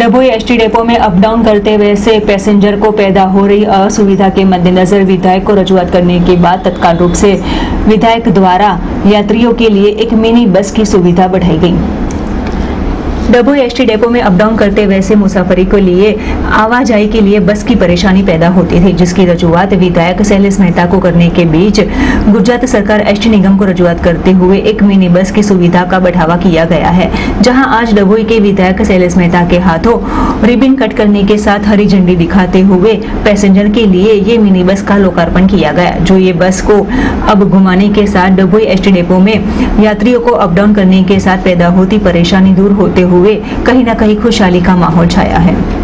Dabhoi ST depot में up down करते हुए से पैसेंजर को पैदा हो रही असुविधा के मद्देनजर विधायक को रजुआत करने के बाद तत्काल रूप से विधायक द्वारा यात्रियों के लिए एक मिनी बस की सुविधा बढ़ाई गई। एसटी डेपो में अप डाउन करते वैसे मुसाफरी को लिए आवाजाही के लिए बस की परेशानी पैदा होती थी, जिसकी रजुआत विधायक शैलेश मेहता को करने के बीच गुजरात सरकार एसटी निगम को रजुआत करते हुए एक मिनी बस की सुविधा का बढ़ावा किया गया है, जहाँ आज डभोई के विधायक शैलेश मेहता के हाथों रिबिन कट करने के साथ हरी झंडी दिखाते हुए पैसेंजर के लिए ये मिनी बस का लोकार्पण किया गया, जो ये बस को अब घुमाने के साथ डभोई एसटी डेपो में यात्रियों को अप डाउन करने के साथ पैदा होती परेशानी दूर होते हुए कहीं ना कहीं खुशहाली का माहौल छाया है।